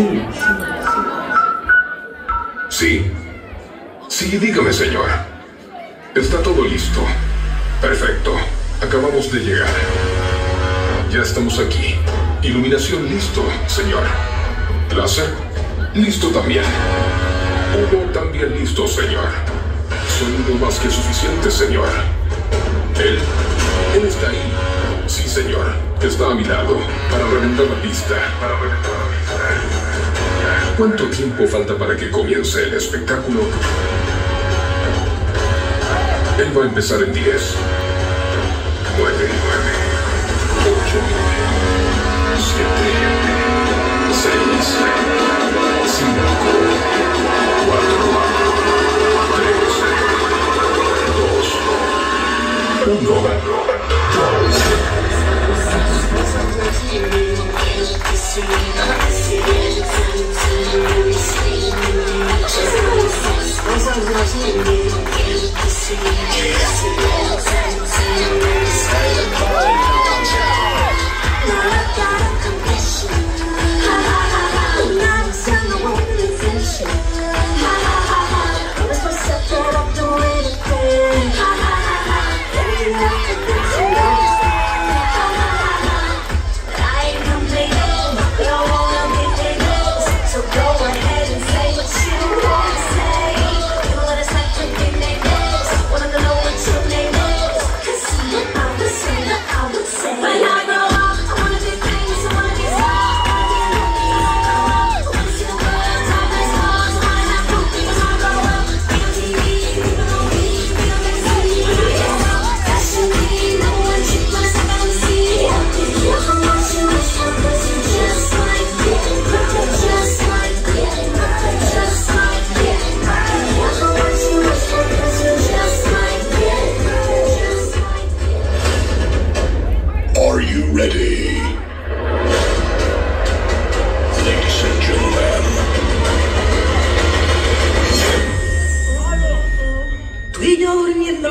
Sí, sí, sí. Dígame, señor. Está todo listo. Perfecto. Acabamos de llegar. Ya estamos aquí. Iluminación listo, señor. Láser listo también. Humo también listo, señor. Sonido más que suficiente, señor. Él, él está ahí. Sí, señor. Está a mi lado para reventar la pista. Para reventar la pista. ¿Cuánto tiempo falta para que comience el espectáculo? Él va a empezar en 10, 9, 9, 8, 7, 6, 5, 4, 3, 2, 1. Yeah.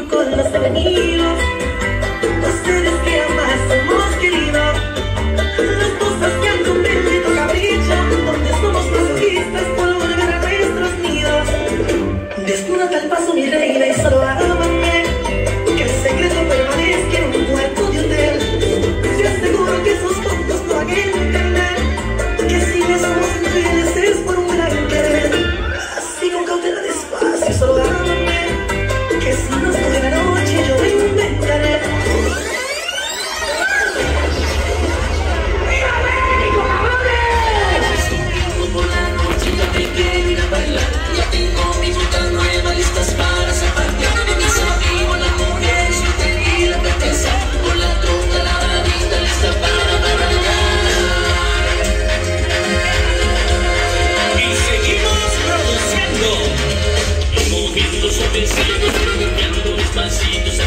con los avenidos sou vencido, pelo expansido.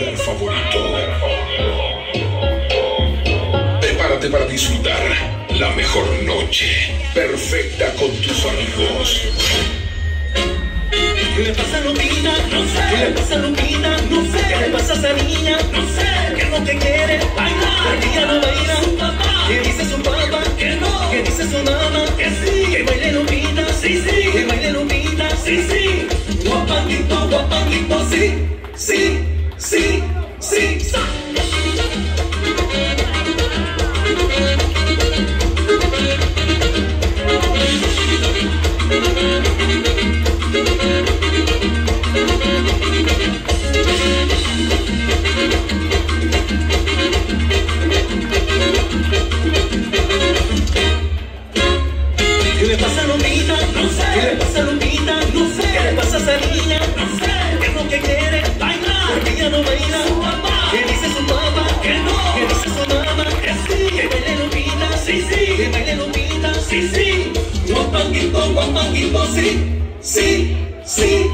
lugar favorito. Prepárate para disfrutar la mejor noche, perfecta con tus amigos. ¿Qué le pasa a Lupita? No sé. ¿Qué le pasa a Lupita? No sé. ¿Qué le pasa a esa niña? No sé. Que no te quiere bailar. Que ella no baila. Su papá. Que dice su papá. Que no. Que dice su mamá. Que sí. Que baile Lupita. Sí, sí. Que baile Lupita. Sí, sí. Guapandito, guapandito, sí. Sí. Sí, sí. Guapanguito, guapanguito. Sí, sí, sí.